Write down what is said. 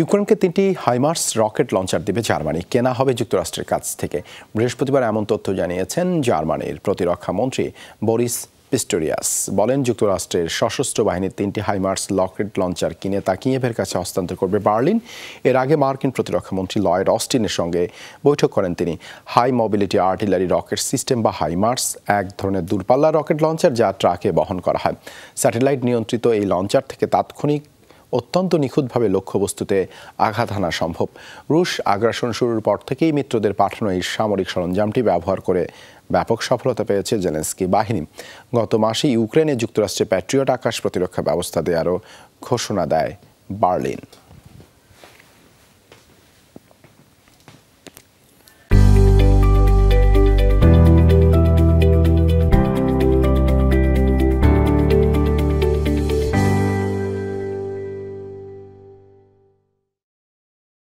ইউক্রেনকে তিনটি HIMARS rocket launcher দেবে জার্মানি। কেনা হবে যুক্তরাষ্ট্রের কাছ থেকে। বৃহস্পতিবার এমন তথ্য জানিয়েছেন জার্মানির প্রতিরক্ষা মন্ত্রী বরিস পিস্টোরিয়াস। বলেন, যুক্তরাষ্ট্রের সশস্ত্র বাহিনীর তিনটি হাইমার্স রকেট লঞ্চার কিনে তা কিয়েভের কাছে হস্তান্তর করবে বার্লিন। এর আগে মার্কিন প্রতিরক্ষা মন্ত্রী লয়েড অস্টিনের সঙ্গে বৈঠক করেন তিনি। High mobility artillery rocket system বা হাইমার্স এক ধরনের দূরপাল্লা রকেট লঞ্চার যা ট্রাকে বহন করা হয়। স্যাটেলাইট নিয়ন্ত্রিত এই লঞ্চার থেকে তাৎক্ষণিক অত্যন্ত নিখুঁতভাবে লক্ষ্যবস্তুতে আঘাত হানা সম্ভব। রুশ আগ্রাসন শুরুর পর থেকেই মিত্রদের পাঠানো এই সামরিক সরঞ্জামটি ব্যবহার করে ব্যাপক সফলতা পেয়েছে জেলেন্সকি বাহিনী। গত মাসে ইউক্রেনে যুক্তরাষ্ট্রে প্যাট্রিয়ট আকাশ প্রতিরক্ষা ব্যবস্থা দেওয়ারও ঘোষণা দেয় বার্লিন।